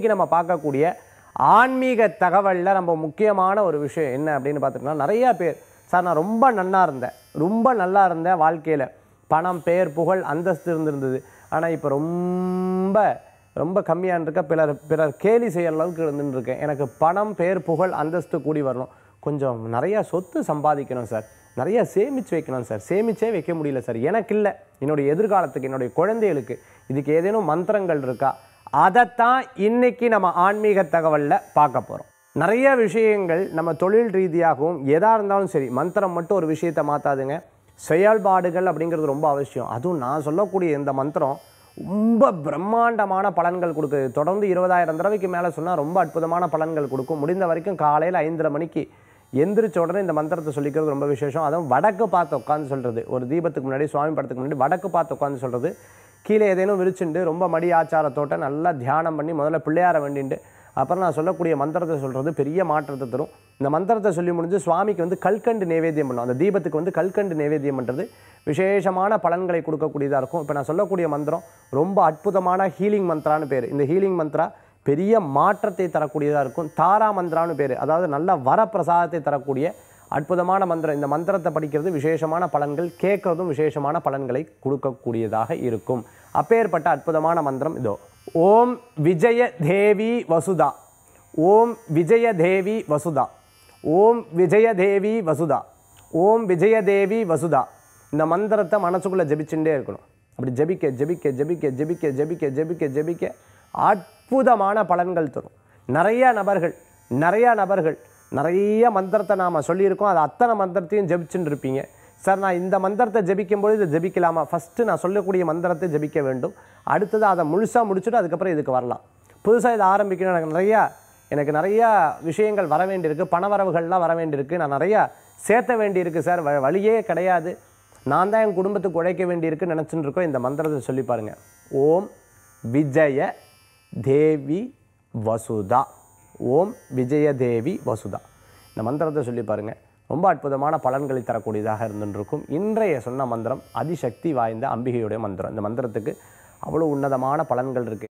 இன்றைக்கி நம்ம பார்க்கக்கூடிய ஆன்மீக தகவலில் நம்ம முக்கியமான ஒரு விஷயம் என்ன அப்படின்னு பார்த்துட்டோம்னா நிறைய பேர் சார் நான் ரொம்ப நன்னா இருந்தேன். ரொம்ப நல்லா இருந்தேன் வாழ்க்கையில். பணம் பெயர் புகழ் அந்தஸ்து இருந்திருந்தது. ஆனால் இப்போ ரொம்ப ரொம்ப கம்மியாக இருக்க பிறர் பிறர் கேலி செய்யற அளவுக்கு இருந்துருக்கேன் எனக்கு பணம் பெயர் புகழ் அந்தஸ்து கூடி வரணும். கொஞ்சம் நிறைய சொத்து சம்பாதிக்கணும் சார். நிறைய சேமிச்சு வைக்கணும் சார். சேமிச்சே வைக்க முடியல சார். எனக்கு இல்லை. என்னுடைய எதிர்காலத்துக்கு என்னுடைய குழந்தைகளுக்கு இதுக்கு ஏதேனும் மந்திரங்கள் இருக்கா? அதைத்தான் இன்னைக்கு நம்ம ஆன்மீக தகவலில் பார்க்க போகிறோம் நிறைய விஷயங்கள் நம்ம தொழில் ரீதியாகவும் எதாக இருந்தாலும் சரி மந்திரம் மட்டும் ஒரு விஷயத்தை மாற்றாதுங்க செயல்பாடுகள் அப்படிங்கிறது ரொம்ப அவசியம். அதுவும் நான் சொல்லக்கூடிய இந்த மந்திரம் ரொம்ப பிரம்மாண்டமான பலன்கள் கொடுக்குது. தொடர்ந்து இருபதாயிரம் தடவைக்கு மேலே சொன்னால் ரொம்ப அற்புதமான பலன்கள் கொடுக்கும். முடிந்த வரைக்கும் காலையில் ஐந்தரை மணிக்கு எந்திரிச்ச உடனே இந்த மந்திரத்தை சொல்லிக்கிறது ரொம்ப விசேஷம். அதுவும் வடக்கு பார்த்து உட்காந்து சொல்கிறது ஒரு தீபத்துக்கு முன்னாடி சுவாமி படத்துக்கு முன்னாடி வடக்கு பார்த்து உட்காந்து சொல்கிறது கீழே ஏதேனும் விரிச்சுண்டு ரொம்ப மடி ஆச்சாரத்தோட்ட நல்லா தியானம் பண்ணி முதல்ல பிள்ளையார வேண்டிண்டு. அப்புறம் நான் சொல்லக்கூடிய மந்திரத்தை சொல்கிறது பெரிய மாற்றத்தை தரும். இந்த மந்திரத்தை சொல்லி முடிஞ்சு சுவாமிக்கு வந்து கல்கண்டு நைவேத்தியம் பண்ணும். அந்த தீபத்துக்கு வந்து கல்கண்டு நைவேத்தியம் பண்ணுறது விசேஷமான பலன்களை கொடுக்கக்கூடியதாக இருக்கும். இப்போ நான் சொல்லக்கூடிய மந்திரம் ரொம்ப அற்புதமான ஹீலிங் மந்த்ரான்னு பேர். இந்த ஹீலிங் மந்த்ரா பெரிய மாற்றத்தை தரக்கூடியதாக இருக்கும். தாரா மந்திரான்னு பேர். அதாவது நல்ல வரப்பிரசாதத்தை தரக்கூடிய அற்புதமான மந்திரம். இந்த மந்திரத்தை படிக்கிறது விசேஷமான பலன்கள் கேட்குறதும் விசேஷமான பலன்களை கொடுக்கக்கூடியதாக இருக்கும். அப்பேற்பட்ட அற்புதமான மந்திரம் இதோ. ஓம் விஜய தேவி வசுதா. ஓம் விஜய தேவி வசுதா. ஓம் விஜய தேவி வசுதா. ஓம் விஜய தேவி வசுதா. இந்த மந்திரத்தை மனசுக்குள்ளே ஜெபிச்சுட்டே இருக்கணும். அப்படி ஜெபிக்க ஜெபிக்க ஜெபிக்க ஜெபிக்க ஜெபிக்க ஜெபிக்க ஜெபிக்க அற்புதமான பலன்கள் தரும். நிறைய நபர்கள் நிறைய நபர்கள் நிறைய மந்திரத்தை நாம் சொல்லியிருக்கோம். அது அத்தனை மந்திரத்தையும் ஜெபிச்சுட்டு இருப்பீங்க. சார் நான் இந்த மந்திரத்தை ஜெபிக்கும்போது இதை ஜெபிக்கலாமா? ஃபஸ்ட்டு நான் சொல்லக்கூடிய மந்திரத்தை ஜெபிக்க வேண்டும். அடுத்தது அதை முழுசாக முடிச்சுட்டு அதுக்கப்புறம் இதுக்கு வரலாம். புதுசாக இதை ஆரம்பிக்கணும் எனக்கு நிறையா எனக்கு நிறையா விஷயங்கள் வர வேண்டியிருக்கு. பணவரவுகள்லாம் வர வேண்டியிருக்கு. நான் நிறையா சேர்த்த வேண்டியிருக்கு சார். வ- வழியே கிடையாது. நான் தான் என் குடும்பத்துக்கு உழைக்க வேண்டியிருக்குன்னு நினச்சிட்டு இருக்கோம். இந்த மந்திரத்தை சொல்லி பாருங்க. ஓம் விஜய தேவி வசுதா. ஓம் விஜயதேவி வசுதா. இந்த மந்திரத்தை சொல்லி பாருங்க. ரொம்ப அற்புதமான பலன்களை தரக்கூடியதாக இருந்துருக்கும். இன்றைய சொன்ன மந்திரம் அதிசக்தி வாய்ந்த அம்பிகையுடைய மந்திரம். இந்த மந்திரத்துக்கு அவ்வளோ உன்னதமான பலன்கள் இருக்குது